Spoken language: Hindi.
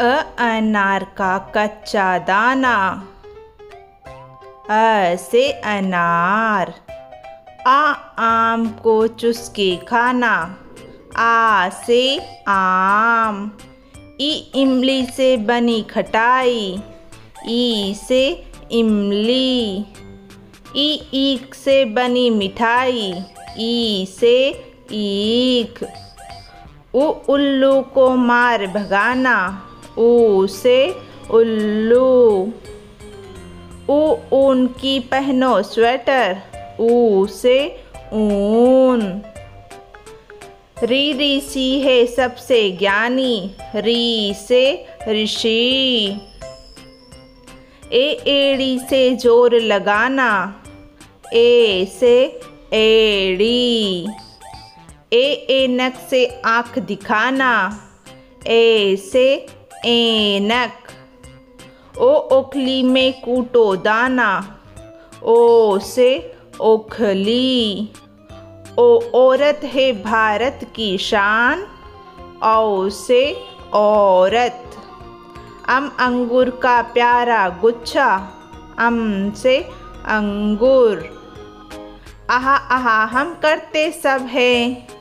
अनार का कच्चा दाना। अ से अनार। आ आम को चुसके खाना। आ से आम। ई इमली से बनी खटाई। ई से इमली। ई ईख से बनी मिठाई। ई से ईख। उ उल्लू को मार भगाना। ऊ से उल्लू। ऊ ऊन की पहनो, स्वेटर। ऊ से ऊन। री ऋषि है सबसे ज्ञानी। री से ऋषि। ए एड़ी से ज़ोर लगाना। ए से एड़ी। ए एनक से आँख दिखाना। ए से एनक। ओ ओखली में कूटो दाना, ओ से ओखली ओ औरत है भारत की शान, औ से औरत। अम अंगूर का प्यारा गुच्छा, अम से अंगूर। आहा आहा, हम करते सब हैं।